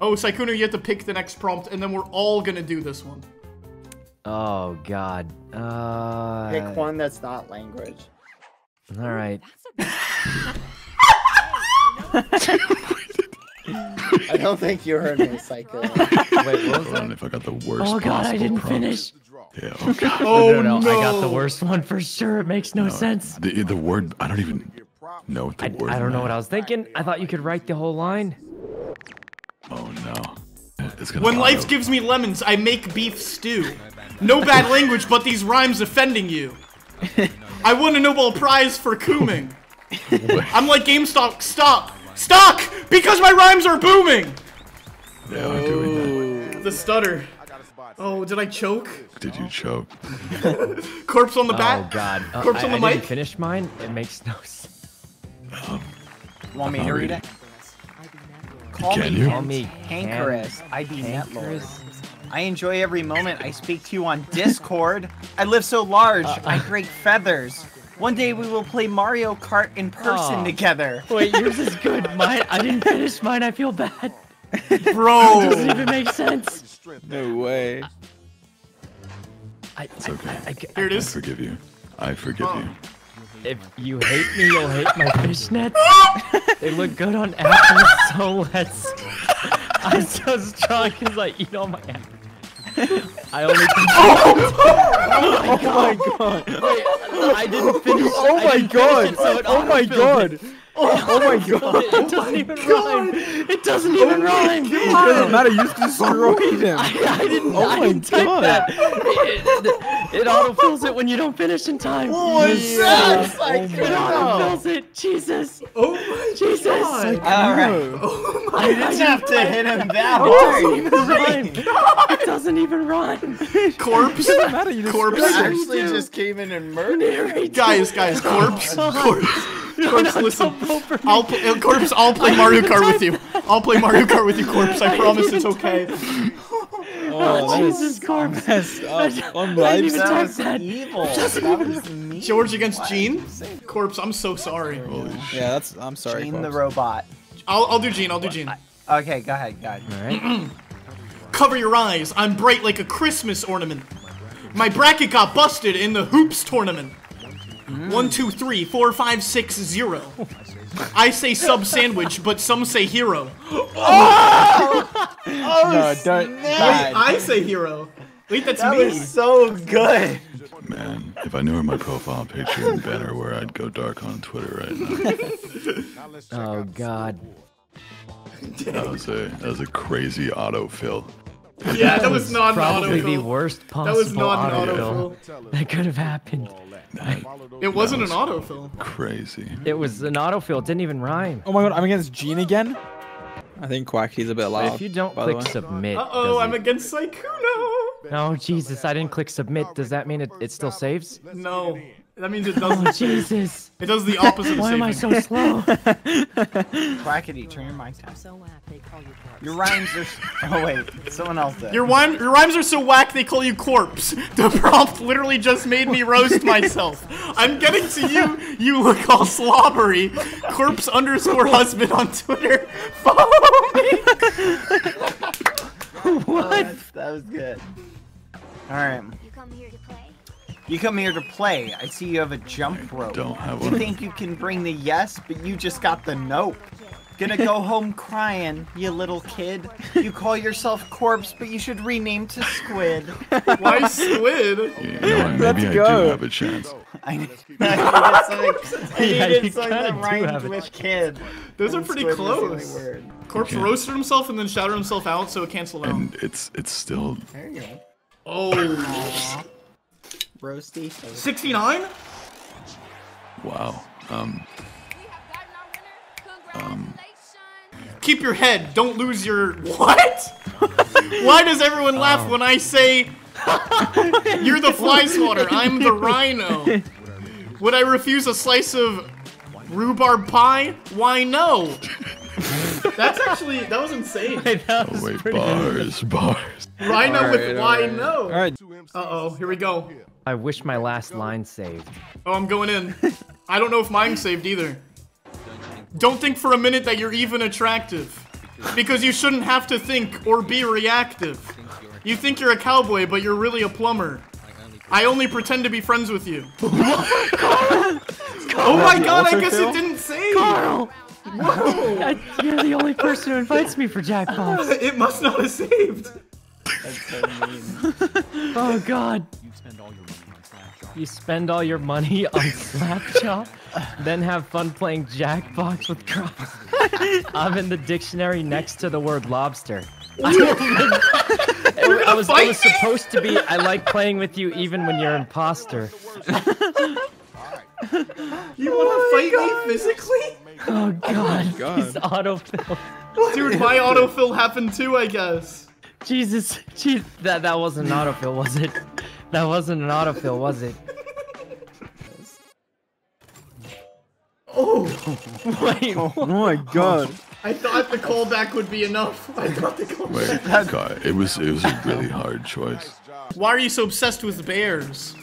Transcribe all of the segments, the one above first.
Oh, Sykkuno, you have to pick the next prompt, and then we're all gonna do this one. Oh God. Uh. Pick one that's not language. All right. I don't think you heard me, Psycho. Wait, what was Hold that? on, if I got the worst. Oh God, I didn't prompt. finish. Yeah. Oh God. Oh no, no, no! I got the worst one for sure. It makes no sense. The, the word. I don't even know what the I, word. I don't know what. I was thinking. I thought you could write the whole line. Oh no. It's gonna When auto- life gives me lemons, I make beef stew. No bad language, but these rhymes offending you. I won a Nobel Prize for cooming. I'm like GameStop. Stop! Stock! Because my rhymes are booming! Yeah, I'm doing The stutter. Oh, did I choke? Did you choke? Corpse on the bat. Oh bat? God. Uh, Corpse I, on the I didn't mic? finish mine. It makes no sense. Want me to read read it? Call Can me you? Call me cankerous. I be netlord. I enjoy every moment I speak to you on Discord. I live so large, Uh, I break feathers. One day we will play Mario Kart in person Aw. together. Wait, yours is good. Mine. I didn't finish mine. I feel bad. Bro, it doesn't even make sense. No way. I, It's okay. I, I, Here it is. I forgive you. I forgive Oh. you. If you hate me, you'll hate my fishnets. they look good on apples, so let's. I'm so strong because I eat all my apples. I only. Oh my oh god. Wait, I didn't oh finish. Oh my god. it, so it Oh my god. Oh my oh god. It doesn't even rhyme. It doesn't even rhyme. It doesn't matter. You destroyed him. I, I didn't. Oh I didn't type God. that. It, it, it autofills it when you don't finish in time. What's Yeah. that, Psycho? It autofills it. Jesus. Oh my Jesus. god! Alright. Oh I didn't have to hit him that It doesn't hard. even rhyme. It doesn't even rhyme. Corpse! doesn't matter. You Corpse. destroyed actually do. just came in and murdered. Guys, guys, corpse, corpse, corpse. no, Listen, don't vote for me. I'll play, uh, corpse. I'll play Mario Kart with you. I'll play Mario Kart with you, corpse. I promise it's okay. Oh, that was Jesus, corpse. messed up. On I live didn't even That was that. evil. That was mean. George against Gene. Corpse. I'm so sorry. Holy shit. Yeah, that's. I'm sorry. Gene the Pops. robot. I'll, I'll do Gene. I'll do Gene. Okay, go ahead, go ahead. All right. Cover your eyes. I'm bright like a Christmas ornament. My bracket got busted in the hoops tournament. One, two, three, four, five, six, zero. I say sub sandwich, but some say hero. Oh! No, don't. Oh, Wait, I say hero. Wait, that's That me. was so good. Man, if I knew where my profile picture and banner were, I'd go dark on Twitter right now. Oh God. That was a that was a crazy autofill. Yeah, that was not an Probably the autofill. worst That possible was not an autofill autofill. that could have happened. It wasn't an autofill. Crazy. It was an autofill. It didn't even rhyme. Oh my god, I'm against Gene again. I think Quacky's a bit loud. if you don't by click submit, Uh oh, I'm it- against Sykkuno. No, Jesus! I didn't click submit. Does that mean it, it still saves? No, that means it Oh doesn't. Jesus! It does the opposite of Why am I so slow? Quackity, turn your mic down. they call Your rhymes are. Oh wait, someone else did. Your, rhyme, your rhymes are so whack they call you corpse. The prompt literally just made me roast myself. I'm getting to you. You look all slobbery. Corpse underscore husband on Twitter. Follow me. what? that was good. All right. You come here to play? You come here to play. I see you have a jump rope. Don't have one. You think you can bring the yes, but you just got the nope. Gonna go home crying, you little kid. You call yourself corpse, but you should rename to squid. Why squid? You know what? Let's Maybe I go. do have a chance. I need- I needed something, I Yeah, needed you something kinda that do rhymed have a with kid. Those are pretty squid was the only close. Corpse Okay. roasted himself and then shouted himself out, so it canceled out. And it's it's still There you go. Oh. Roasty. 69? wow. Um um, Keep your head. Don't lose your. What? Why does everyone laugh when I say you're the fly swatter? I'm the rhino. Would I refuse a slice of rhubarb pie? Why no? That's actually that was insane. that was oh, wait, pretty bars, bars. Rhino Alright, with why alright. no? All right. Uh oh, here we go. I wish my last line saved. Oh, I'm going in. I don't know if mine saved either. Don't think for a minute that you're even attractive. Because you shouldn't have to think or be reactive. You think you're a cowboy, but you're really a plumber. I only pretend to be friends with you. oh my god, I guess it didn't save! Karl! I- You're the only person who invites me for Jackbox. It must not have saved. Oh god. You spend all your money on Slapjaw, then have fun playing Jackbox with Cross. I'm in the dictionary next to the word lobster. I, I was, I was supposed to be. I like playing with you even when you're imposter. You wanna fight me physically? Oh god, oh God. he's autofill. Dude, my autofill happened too, I guess. Jesus, jeez, that that wasn't an autofill, was it? That wasn't an autofill, was it? Oh, Wait, Oh my god. I thought the callback would be enough. I thought the call- Wait, God, it was it was a really hard choice. Why are you so obsessed with bears?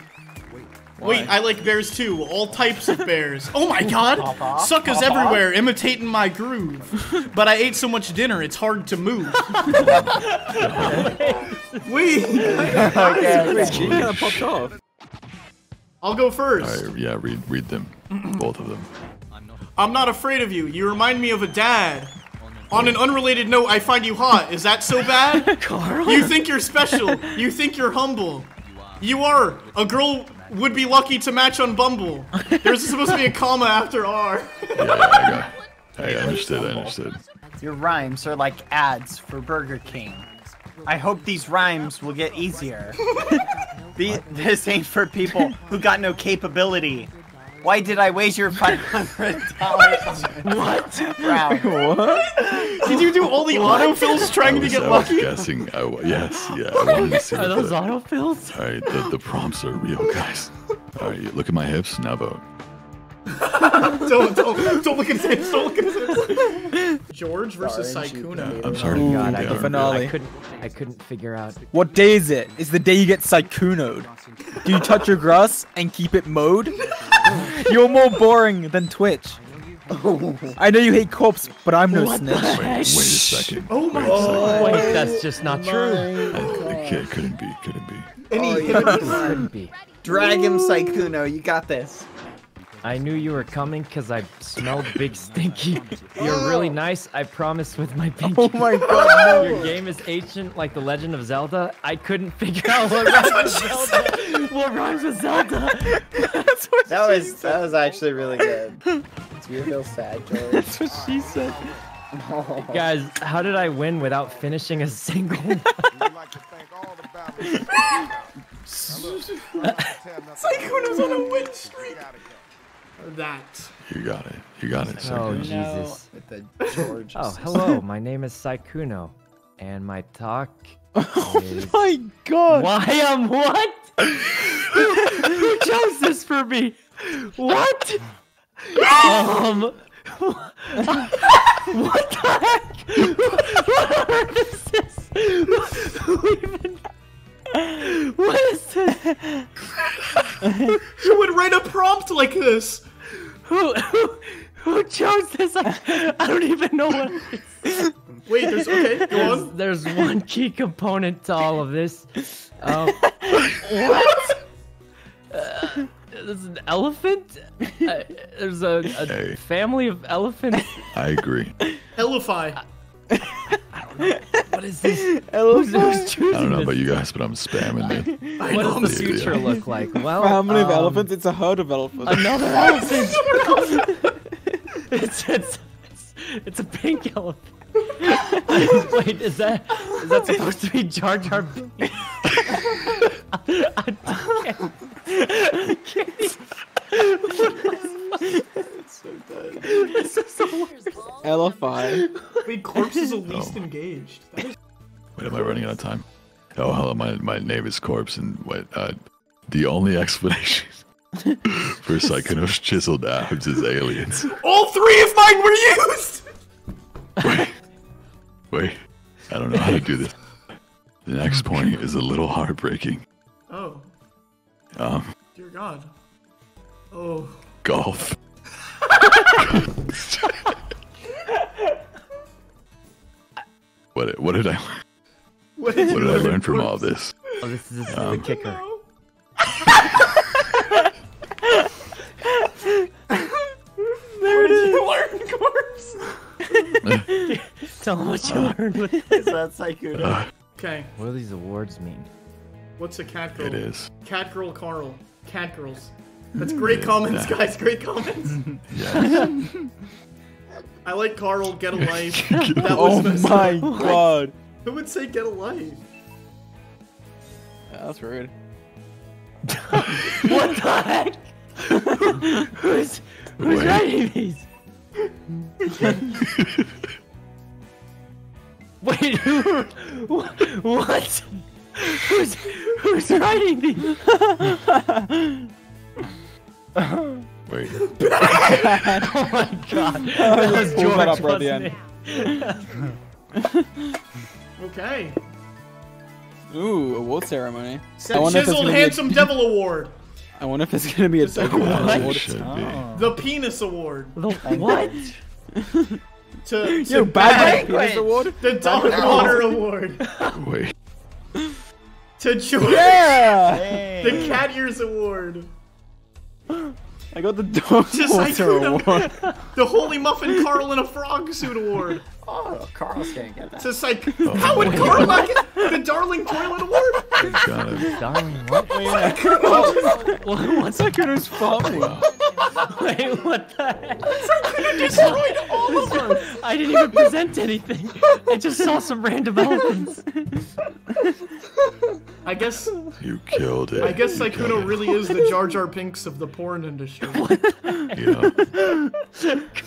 Wait, I like bears too. All types of bears. Oh my god! Suckers everywhere imitating my groove. But I ate so much dinner, it's hard to move. Wait, Wait, she kind of popped off. I'll go first. right, yeah, read read them, both of them. I'm not afraid of you. You remind me of a dad. On an unrelated note, I find you hot. Is that so bad? Karl. You think you're special. You think you're humble. You are. A girl would be lucky to match on Bumble. There's supposed to be a comma after R. Yeah, I got. I understood. I understood. Your rhymes are like ads for Burger King. I hope these rhymes will get easier. The- this ain't for people who got no capability. Why did I wager five hundred dollars What? What? Did you do all the autofills I trying to was, get I was guessing. Oh, I, yes, yeah. I wanted to see Are those the, autofills? All right, the, the prompts are real, guys. All right, look at my hips. Now vote. Don't, don't, don't look at his hips. Don't look at his hips. George versus Sykkuno. Uh, I'm oh sorry. Ooh, God, I, yeah, the couldn't, finale. I couldn't. I couldn't figure out. What day is it? It's the day you get Sykkunoed. Do you touch your grass and keep it mowed? You're more boring than Twitch. Oh. I know you hate corpse, but I'm no What snitch. Wait, wait a second. Oh my Wait a second. Wait, that's just not true. It, it couldn't be. Couldn't be. And he Oh, hit him. Couldn't be. Drag him, Sykkuno. You got this. I knew you were coming because I smelled Big Stinky. You're really oh. nice, I promise with my pinky. Oh my god, Your game is ancient like the Legend of Zelda. I couldn't figure out what rhymes with Zelda. What rhymes with Zelda? That's what, That was that was actually really good. Do you feel sad, George? that's what she said. Oh. Guys, how did I win without finishing a single? one? Sykkuno's on a win streak. That. You got it. You got it. Oh, Sakura. Jesus. With the George. Oh, hello. My name is Sykkuno, and my talk is. My god. Why am what? Who chose this for me? What? Um. What the heck? What on earth is this? Who even? What is this? Who would write a prompt like this? Who who, who chose this? I, I don't even know what. Wait, there's okay. Go There's, on. there's one key component to all of this. Um, what? Uh, there's an elephant. Uh, there's a, a Hey. family of elephants. I agree. Hellify. What is this? Who's, who's choosing I don't know about you guys, but I'm spamming it. What does the future yeah. look like? Well, Family of um, elephants? It's a herd of elephants. Another elephant. it's, it's it's it's a pink elephant. Wait, is that is that supposed to be Jar Jar Binks? I can't- I can't even- This is the worst. Elify. Wait, corpse is the least Oh. engaged. Is- Wait, am I running out of time? Oh, hello. My my name is Corpse, and what? Uh, the only explanation for Sykkuno's chiseled abs is aliens. All three of mine were used. Wait, wait. I don't know how to do this. The next point is a little heartbreaking. Oh, Um, dear God. Oh. golf. What what did I What did what did I learn, learn from all this? Oh, this is, this is Um, the kicker. What did you learn, Corpse? Tell them what you learned with Is that Sykkuno? Okay, What do these awards mean? what's a cat girl? It is. Cat girl Karl. Cat girls. That's great comments, Yeah. guys. Great comments. Yes. I like Karl. Get a life. That Oh was my god. Who would say get a life? Yeah, that's rude. What the heck? who's who's Wait. writing these? Wait, who? wh- What? Who's who's writing these? Wait. Oh my god, oh, that was Pull George, that up right at the end. Okay. Ooh, award ceremony. Said I wonder if it's Chiseled gonna a- Handsome Devil Award. I wonder if it's gonna be a Is that Doku award. should. The Penis Award. The what? To, Yo, to bad Banquet. penis award. The Dog Water Award. Wait. To George. Yeah, The Cat Ears Award. I got the dog Just water award. The Holy Muffin Karl in a Frog Suit Award. Oh, Karl's gonna get that. To Psych. Oh, how would Karl not get the Darling Toilet Award? Got it. Darling, what? Oh. What's Sykkuno's farm. Wow. Wait, what the heck? Destroyed all of them. I didn't even present anything. I just saw some random elephants. I guess You killed it. I guess You killed really is the Jar Jar Binks of the porn industry. You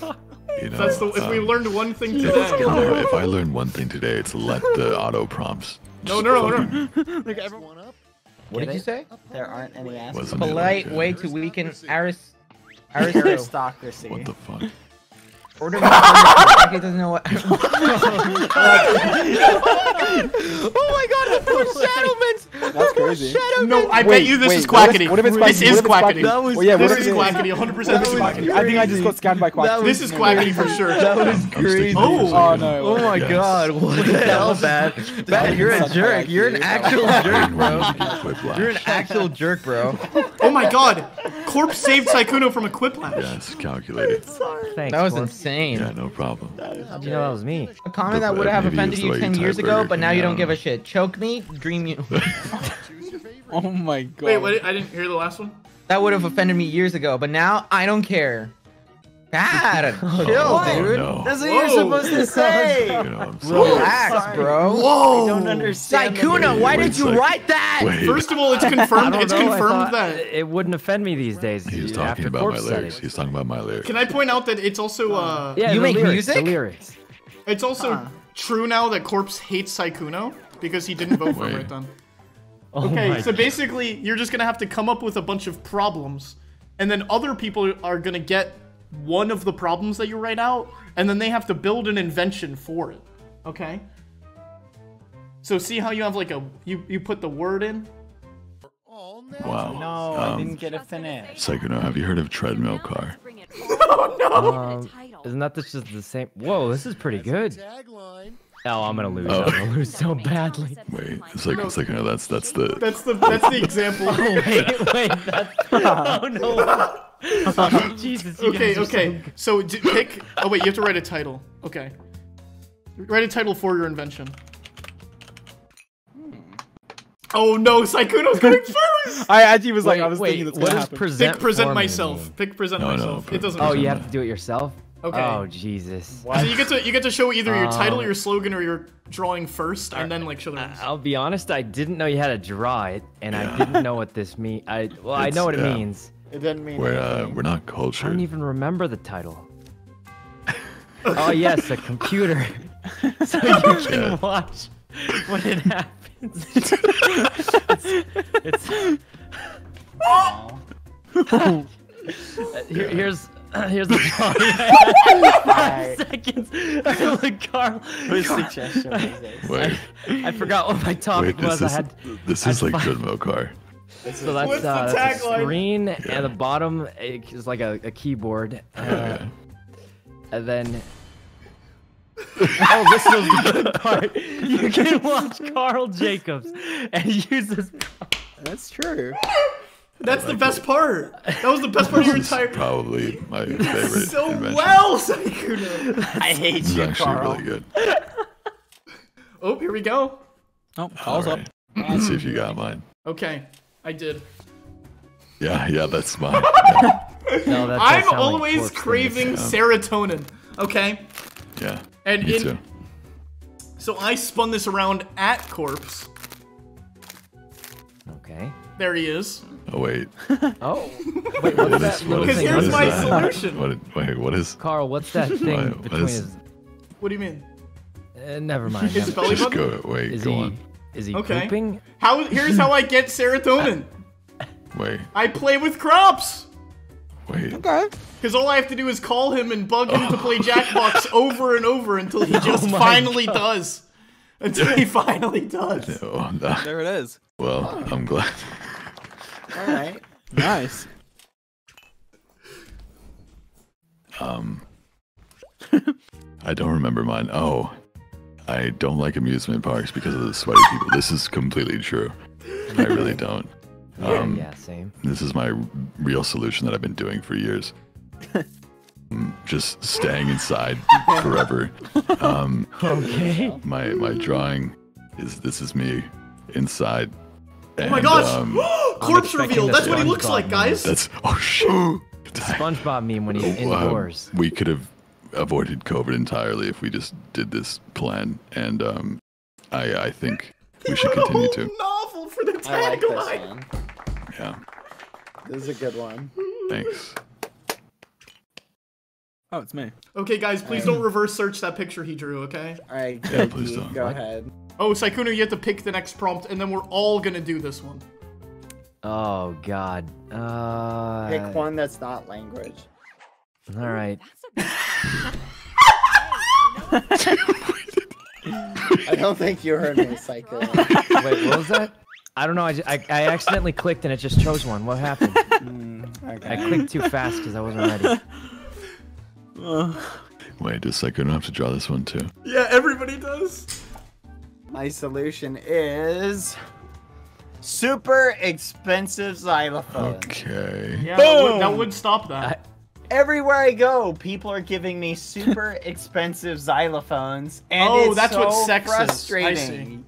know, you know, That's the if we um, learned one thing you today. know, if I learned one thing today, it's let the auto prompts. No, just no, no, no. fucking- What did you say? There aren't any assholes. Wasn't Polite like, uh, way to weaken aris aristo. Aristocracy. What the fuck? Order me from the- doesn't know what. Oh my god, the foreshadowments! That's crazy. No, I bet you this wait, is what if- quackity. what if it's This is What if it's quackity. That was Well, yeah, This is it is? quackity. 100% this is quackity. I think I just got scanned by Quack. This is quackity for sure. That was crazy. Oh. Oh no. Oh my Yes. god, what the hell, Bad? Bad, you're a jerk. You're an actual jerk, bro. You're an actual jerk, bro. Oh my god. Corpse saved Sykkuno from a quiplash. Yes, calculated. Thanks, That was Corp. insane. Yeah, no problem. How'd you know that was me? A comment that would have offended it's you 10 years ago, but now you don't don't give a shit. Choke me, dream you. Oh my god. Wait, what? I didn't hear the last one. that would have offended me years ago, but now I don't care. God, chill, Oh, dude. no. That's what you're supposed to say. You know, Relax, bro. Whoa. I don't understand. the- Sykkuno, why Wait, did you Syk- write that? Wait, First of all, it's confirmed. It's know, confirmed that. it wouldn't offend me these days. he was after talking about my lyrics. it. He's talking about my lyrics. Can I point out that it's also uh, Yeah, You make lyrics, music? Lyrics. it's also true now that Corpse hates Sykkuno because he didn't vote for him right then. Oh Okay, my so basically, you're just gonna have to come up with a bunch of problems, and then other people are gonna get one of the problems that you write out, and then they have to build an invention for it. Okay. So see how you have like a you you put the word in. Wow. No, I Um, didn't get it finished. Sykkuno, have you heard of treadmill car? No, Um, isn't that just the same? Whoa, this is pretty good. Oh, I'm gonna lose. Oh. I'm gonna lose so badly. Wait, it's like Sykkuno. That's that's the. That's the that's the example. Oh, wait, wait. That's... Oh no. Oh, Jesus. You okay, guys are so okay. So d- pick. Oh wait, you have to write a title. Okay. Write a title for your invention. Hmm. Oh no, Sykkuno's going first. I actually was like, Wait, I was wait, thinking that's what gonna does happen. present? Pick present for me myself. Pick present No, no, myself. pre- it doesn't. Oh, you have to do it yourself. Okay. Oh Jesus. So you get to you get to show either your title, Um, your slogan, or your drawing first, and then like show the rest. I'll be honest. I didn't know you had to draw it, and I didn't know what this mean. I well, I know what it means. It didn't mean We're uh, anything. we're not cultured. I don't even remember the title. oh yes, a computer, so you can Yeah. watch when it happens. it's, it's Oh. here, here's here's the drawing. Alright. seconds. Look, Karl. Whose suggestion was this? Wait, I forgot what my topic wait. was. This I is had this is I like fi- treadmill car. so that's, What's the uh, that's a tagline? screen, Yeah. and the bottom is like a, a keyboard, uh, Okay. and then Oh, this is the good part. You can watch Karl Jacobs and use this. That's true. That's the best part. That was the best part of your entire. Probably my favorite So invention. well, Sykkuno. I hate This is you, actually Karl. really good. Oh, here we go. Oh, calls All up. Let's see if you got mine. Okay, I did. Yeah, yeah, that's mine. No, that I'm sound like always things. craving serotonin. Okay, Yeah. and Me in, too. so I spun this around at corpse. Okay. There he is. Oh wait. Oh. Wait, what's What that is, little Because thing? here's what is my that? solution. What, wait, what is? Karl, what's that thing Why- what between is- his? What do you mean? Uh, never mind. His belly Just button? go. Wait, Is go he? on. Is he Okay. pooping? How? Here's how I get serotonin. Wait, I play with crops. wait. Okay. Because all I have to do is call him and bug him to play Jackbox over and over until he just Oh my finally does. Until he finally does. Oh, no. There it is. Well, I'm glad. All right. Nice. Um, I don't remember mine. Oh, I don't like amusement parks because of the sweaty people. This is completely true. I really don't. Um, yeah, same. This is my real solution that I've been doing for years. Mm, Just staying inside forever. Um, Okay. my my drawing is this is me inside. Oh my gosh! um, Corpse expecting reveal. That's what he SpongeBob looks like, guys. that's oh shit. SpongeBob meme when he's Uh, indoors. we could have avoided COVID entirely if we just did this plan, and um, I I think we should wrote a continue whole to. novel for the I like tagline. Yeah, This is a good one. thanks. Oh, it's me. Okay, guys, please don't reverse search that picture he drew. Okay. All right, Yeah, please don't. go ahead. Oh, Sykkuno, you have to pick the next prompt, and then we're all gonna do this one. Oh God. Uh. Pick one that's not language. All right. I don't think you heard me, Psycho. Wait, what was that? I don't know. I, ju- I, I accidentally clicked and it just chose one. What happened? I okay. clicked too fast because I wasn't ready. Wait, does Sykkuno have to draw this one too? Yeah, everybody does. My solution is super expensive xylophone. Okay. Yeah, that would, that would stop that. Everywhere I go, people are giving me super expensive xylophones, and Oh, it's that's so what sex is. I frustrating. see.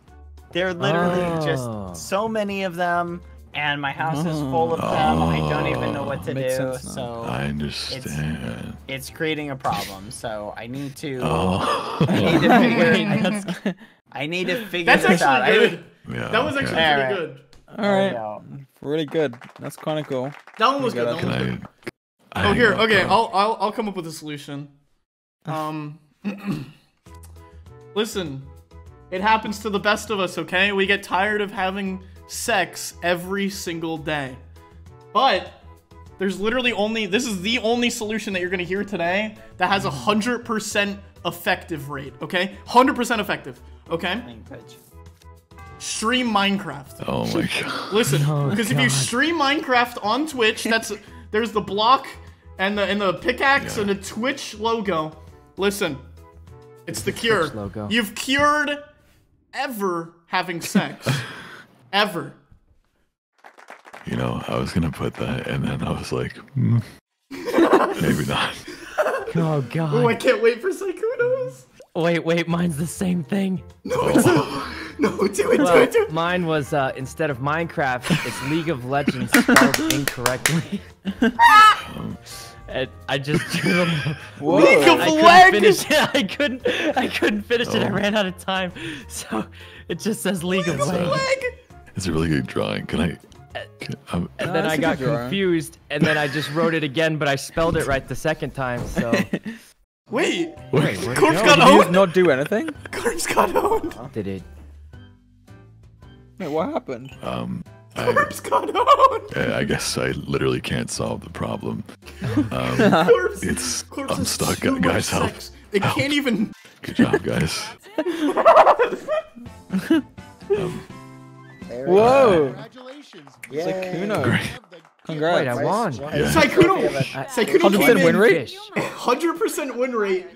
There are literally Oh. just so many of them, and my house is full of them. I don't even know what to Makes do, sense so I understand. it's creating a problem. So I need to. Oh. I need to figure. I need to figure That's this out. actually I- good. Yeah, That was okay. actually All pretty good. All right, There we Really good. That's kind of cool. That one was good. That one was good. I? Oh, here. Okay. I'll, I'll I'll come up with a solution. Um, listen, it happens to the best of us. Okay, we get tired of having sex every single day, but there's literally only this is the only solution that you're gonna hear today that has a hundred percent effective rate. Okay, hundred percent effective. Okay, Language. Stream Minecraft. Oh my god. Listen, Oh, because if you stream Minecraft on Twitch, that's there's the block and the and the pickaxe Yeah. and the Twitch logo. Listen, it's the cure. Twitch logo. You've cured ever having sex, ever. You know, I was gonna put that, and then I was like, hmm, maybe not. Oh God. Oh, I can't wait for Sykkuno's. Wait, wait. Mine's the same thing. No, it's no, do it, do it, do it. mine was uh, instead of Minecraft, it's League of Legends spelled incorrectly. and I just drew them. Whoa. League of I couldn't finish it. I couldn't. I couldn't finish it. I Oh. ran out of time, so it just says League of Legends. It's a really good drawing. Can I? Can, um, And Oh, then that's I a got good drawing. confused, and then I just wrote it again, but I spelled it right the second time. So Wait, wait, where'd it Corpse go? got Did you owned. not do anything? Corpse got owned. Did it? Wait, what happened? um, I, got owned. I I guess I literally can't solve the problem. Um, Corpse. it's Corpse I'm stuck, too much guys. Help! sex. It Help. can't even. Good job, guys. There we go. Whoa. Congratulations. Yay. Kuno. Great. Congrats. Wait, I won. Sykkuno, I- Sykkuno 100% win rate? 100% win rate,